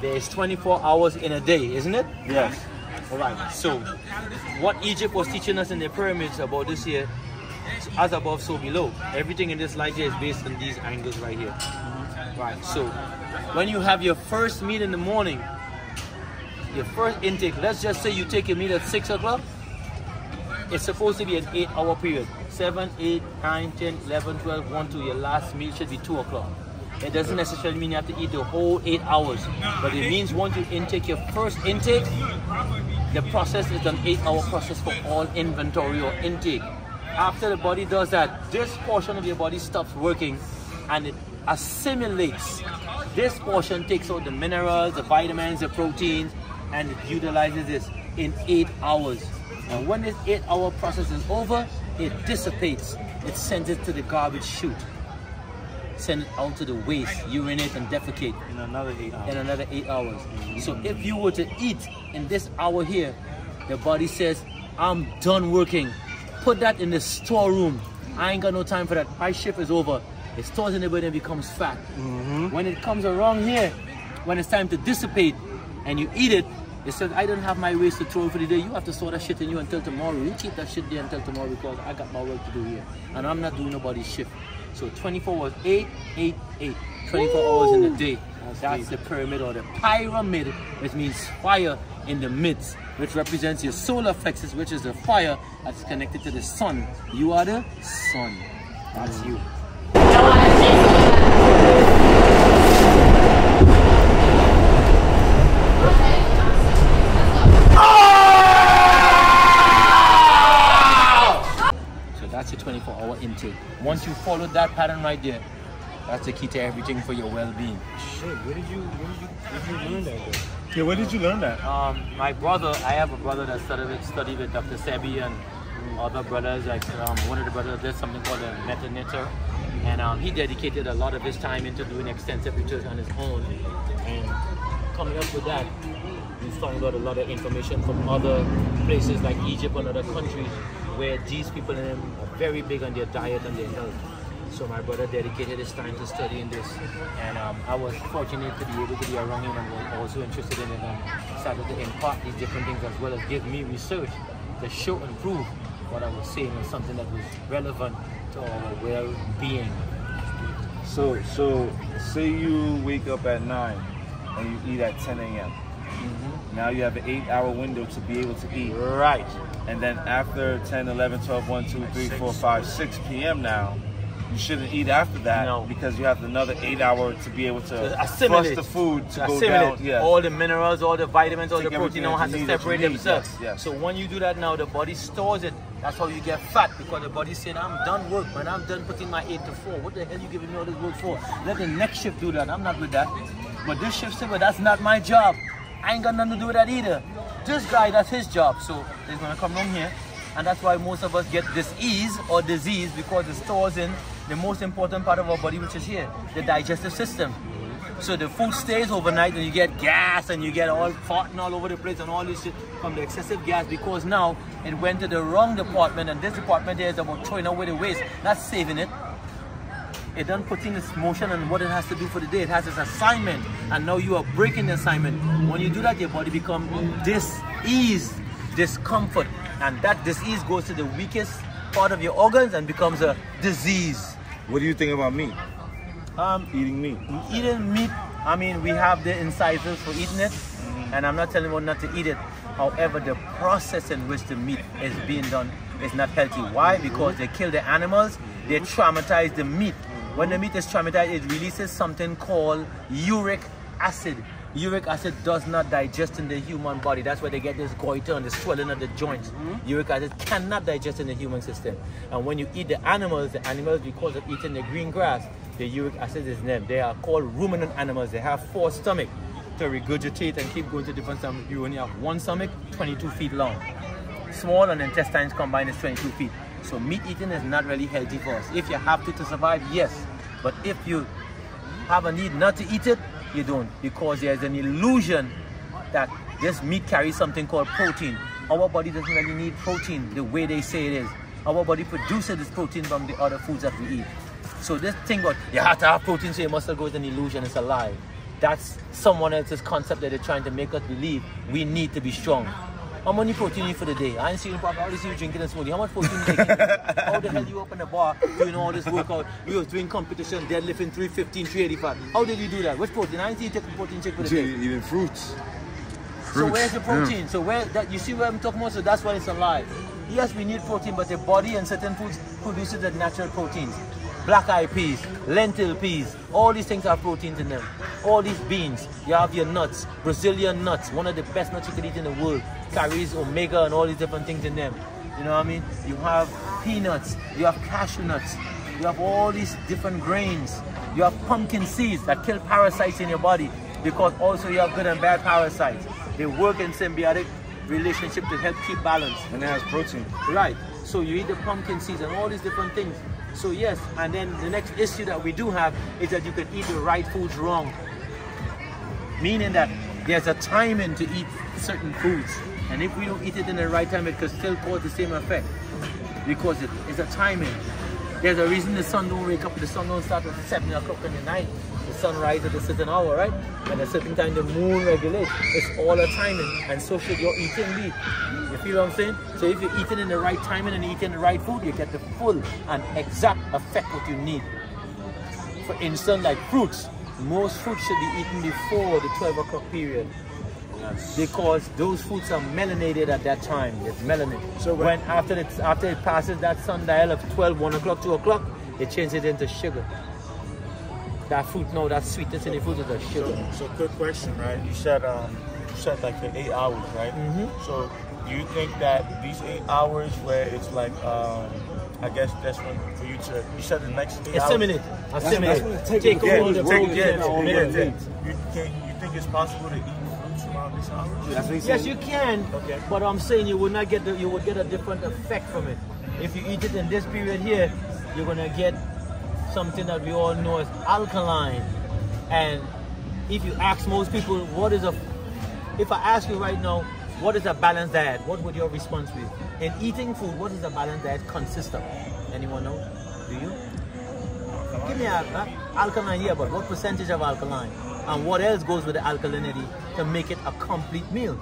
there's 24 hours in a day, isn't it? Yes. All right. So, what Egypt was teaching us in the pyramids about this here, as above, so below. Everything in this light here is based on these angles right here. Mm-hmm. Right. So, when you have your first meal in the morning, your first intake, let's just say you take your meal at 6 o'clock, it's supposed to be an 8 hour period. 7, 8, 9, 10, 11, 12, 1, 2. Your last meal should be 2 o'clock. It doesn't necessarily mean you have to eat the whole 8 hours, but it means once you intake your first intake, the process is an 8 hour process for all inventory or intake. After the body does that, this portion of your body stops working and it assimilates. This portion takes out the minerals, the vitamins, the proteins, and it utilizes this in 8 hours. And when this 8 hour process is over, it dissipates. It sends it to the garbage chute. Send it out to the waste, urinate and defecate In another eight hours. in another eight hours. Mm. So if you were to eat in this hour here, the body says, I'm done working. Put that in the storeroom. I ain't got no time for that. My shift is over. It stores in the body and becomes fat. Mm-hmm. When it comes around here, when it's time to dissipate and you eat it, it says, I don't have my waste to throw for the day. You have to store that shit in you until tomorrow. You keep that shit there until tomorrow because I got my work to do here. And I'm not doing nobody's shift. So 24 was 8, 8, 8. 24 hours in a day. That's the pyramid or the pyramid, which means fire in the midst, which represents your solar plexus, which is the fire that's connected to the sun. You are the sun. That's you. So that's your 24 hour intake. Once you follow that pattern right there, that's the key to everything for your well-being. Shit, where did you where did you where did you learn that? Though? Yeah, where did you learn that? Um, my brother, I have a brother that studied with, studied with Dr. Sebi and other brothers. Like um, one of the brothers did something called a Metu Neter, and um, he dedicated a lot of his time into doing extensive research on his own. And coming up with that, we found out a lot of information from other places like Egypt and other countries where these people in them are very big on their diet and their health. So my brother dedicated his time to studying this, and um, I was fortunate to be able to be around him and was also interested in it and started to impart these different things as well as give me research to show and prove what I was saying was something that was relevant to our well-being. So, so say you wake up at nine and you eat at 10 a.m. Now you have an eight-hour window to be able to eat. Right. And then after 10, 11, 12, 1, 2, 3, 4, 5, 6 p.m. now, you shouldn't eat after that No. because you have another eight hour to be able to assimilate the food to to go assimilate down. Yeah. all the minerals, all the vitamins, all Take the protein, all has to need, that you separate themselves. Yes, yes. So when you do that now, the body stores it. That's how you get fat because the body said, I'm done work, man. I'm done putting my eight to four. What the hell you giving me all this work for? Let the next shift do that. I'm not with that. But this shift said, well, that's not my job. I ain't got nothing to do with that either. This guy, that's his job. So he's gonna come down here. And that's why most of us get disease or disease because it stores in the most important part of our body, which is here, the digestive system. So the food stays overnight and you get gas and you get all farting all over the place and all this shit from the excessive gas because now it went to the wrong department and this department here is about throwing away the waste, not saving it. It done putting its motion and what it has to do for the day. It has its assignment and now you are breaking the assignment. When you do that, your body become dis-ease, discomfort. And that disease goes to the weakest part of your organs and becomes a disease. What do you think about meat? Um, Eating meat. eating meat, I mean, we have the incisors for eating it, and I'm not telling you not to eat it. However, the process in which the meat is being done is not healthy. Why? Because they kill the animals, they traumatize the meat. When the meat is traumatized, it releases something called uric acid. Uric acid does not digest in the human body. That's why they get this goiter and the swelling of the joints. Mm-hmm. Uric acid cannot digest in the human system. And when you eat the animals, the animals, because of eating the green grass, the uric acid is in them. They are called ruminant animals. They have four stomach to regurgitate and keep going to different stomachs. You only have one stomach, 22 feet long. Small and intestines combined is 22 feet. So meat eating is not really healthy for us. If you have to to survive, yes. But if you have a need not to eat it, you don't. Because there's an illusion that this meat carries something called protein. Our body doesn't really need protein the way they say it is. Our body produces this protein from the other foods that we eat. So this thing about you have to have protein so you must muscle grows an illusion, it's a lie. that's someone else's concept that they're trying to make us believe we need to be strong. How many protein you for the day? I ain't seen you probably I only see you drinking a smoothie. How much protein you taking? How the hell you up in the bar doing all this workout? You was doing competition, deadlifting 315, 385. How did you do that? Which protein? I ain't see you taking protein shake for the day. Eating fruits. So where's the protein? So where that you see where I'm talking about? So that's why it's alive. Yes, we need protein, but the body and certain foods produces the natural proteins. Black eyed peas, lentil peas, all these things have proteins in them. All these beans, you have your nuts, Brazilian nuts, one of the best nuts you can eat in the world. Carries omega and all these different things in them. You know what I mean? You have peanuts, you have cashew nuts, you have all these different grains. You have pumpkin seeds that kill parasites in your body because also you have good and bad parasites. They work in symbiotic relationship to help keep balance. And it has protein. Right. So you eat the pumpkin seeds and all these different things. So yes, and then the next issue that we do have is that you can eat the right foods wrong. Meaning that there's a timing to eat certain foods. And if we don't eat it in the right time, it could still cause the same effect. Because it is a timing. There's a reason the sun don't wake up, the sun don't start at 7 o'clock in the night. The sun rises at a certain hour, right? And a certain time the moon regulates. It's all a timing. And so should your eating be. You feel what I'm saying? So if you're eating in the right timing and eating the right food, you get the full and exact effect what you need. For instance, like fruits. Most fruits should be eaten before the 12 o'clock period because those fruits are melanated at that time. It's melanin. So when after it after it passes that sundial of 12, 1 o'clock, 2 o'clock, it changes it into sugar. That fruit now, that sweetness in the fruit is a sugar. So, so quick question, right? You said um, you said like the eight hours, right? Mhm. So, do you think that these eight hours, where it's like, um, I guess that's when for you to, you said the next eight Assimilate. hours. Assimilate. Take Take it all the take proteins. Yeah, yeah. You can, you think it's possible to eat Yes, you can. Okay. But I'm saying you would not get the, you would get a different effect from it. If you eat it in this period here, you're gonna get something that we all know as alkaline. And if you ask most people, what is a, if I ask you right now, what is a balanced diet? What would your response be? In eating food, what is a balanced diet consist of? Anyone know? Do you? Give me a, alkaline here, but what percentage of alkaline? And what else goes with the alkalinity to make it a complete meal?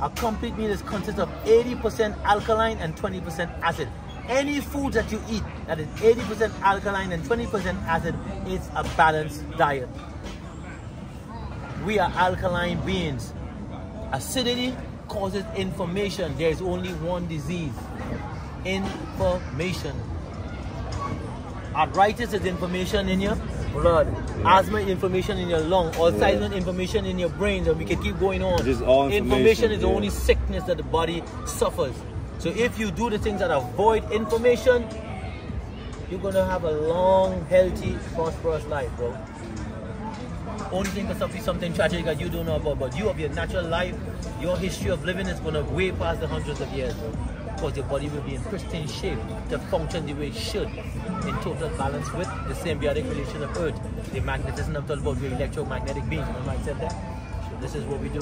A complete meal is consists of 80% alkaline and 20% acid. Any food that you eat that is 80% alkaline and 20% acid is a balanced diet. We are alkaline beings. Acidity causes inflammation. There is only one disease inflammation. Arthritis is inflammation in your blood. Asthma inflammation in your lung. Alzheimer's inflammation in your brain. And we can keep going on. All inflammation inflammation, is the only sickness that the body suffers. So if you do the things that avoid information, you're gonna have a long, healthy, prosperous life, bro. Only thing that's be something tragic that you don't know about, but you have your natural life, your history of living is gonna way past the hundreds of years, bro. Because your body will be in pristine shape to function the way it should, in total balance with the symbiotic relation of Earth. The magnetism I'm talking about, we're electromagnetic beings. Remember I said that? So this is what we do.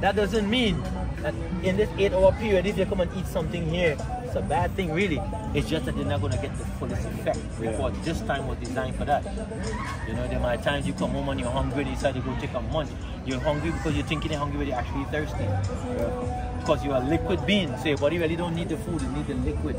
That doesn't mean that in this eight hour period, if you come and eat something here, it's a bad thing really. It's just that they're not gonna get the fullest effect because this time was designed for that. You know, there are times you come home and you're hungry you decide to go take a munch. You're hungry because you're thinking you're hungry but you're actually thirsty. Because you're a liquid being, so your body really don't need the food, it needs the liquid.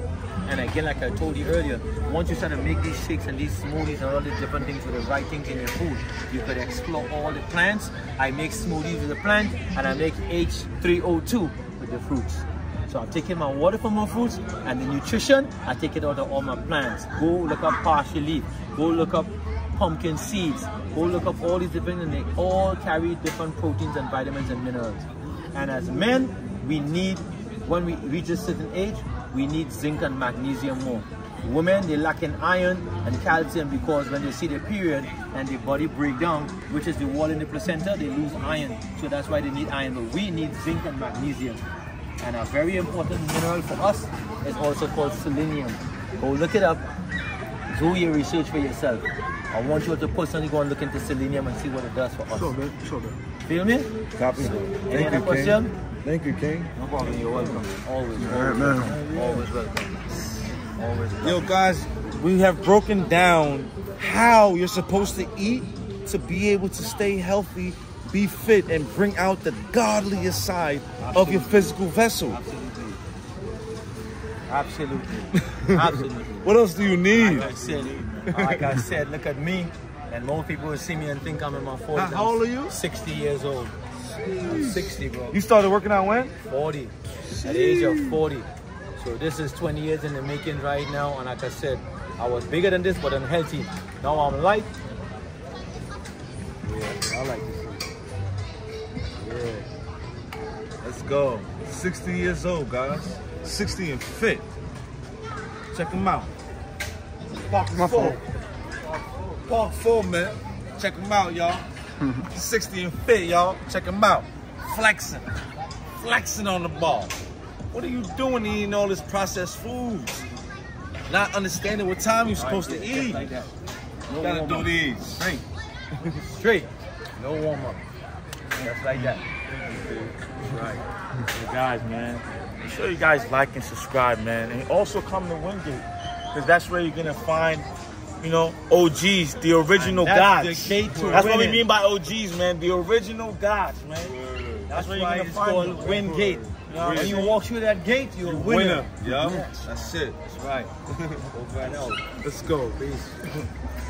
And again, like I told you earlier, once you start to make these shakes and these smoothies and all these different things with the right things in your food, you could explore all the plants. I make smoothies with the plant and I make H3O2 with the fruits. So I'm taking my water from my fruits and the nutrition, I take it out of all my plants. Go look up leaf, go look up pumpkin seeds, go look up all these different and they all carry different proteins and vitamins and minerals. And as men, we need, when we reach a certain age, we need zinc and magnesium more. Women, they lack in iron and calcium because when they see their period and their body break down, which is the wall in the placenta, they lose iron. So that's why they need iron. But we need zinc and magnesium. And a very important mineral for us is also called selenium. Go look it up. Do your research for yourself. I want you to personally go and look into selenium and see what it does for us. Sure, man. Sure, man. Feel me? Copy. Any Thank other you, question? King. Thank you, King. No problem. You're welcome. Always. All right, man. Always welcome. Always welcome. Yo, guys, we have broken down how you're supposed to eat to be able to stay healthy, be fit, and bring out the godliest side of your physical vessel. Absolutely. Absolutely. Absolutely. what else do you need? Like I said, like I said, look at me. And most people will see me and think I'm in my 40s. How- how old are you? 60 years old. I'm 60, bro. You started working out when? 40. At the age of 40. So this is 20 years in the making right now. And like I said, I was bigger than this, but I'm healthy. Now I'm light. Yeah, I like this. Yeah. Let's go. 60 years old, guys. 60 and fit. Check them out. Park full. Park 4, man. Check them out, y'all. 60 and fit, y'all. Check them out. Flexing. Flexing on the ball. What are you doing eating all this processed foods? Not understanding what time you're supposed to eat. Like that. No Gotta do up. these. Straight. Straight. No warm up. Just like that. So guys, man, make sure you guys like and subscribe, man, and also come to Wingate because that's where you're gonna find, you know, OGs, the original And that's gods. the gate to that's what we mean by OGs, man. The original gods, man. That's where why you're it's gonna find called them. Win Gate. Yeah. When you walk through that gate, you're a winner. Yeah, that's it. That's right. Over and out. Let's go. Peace.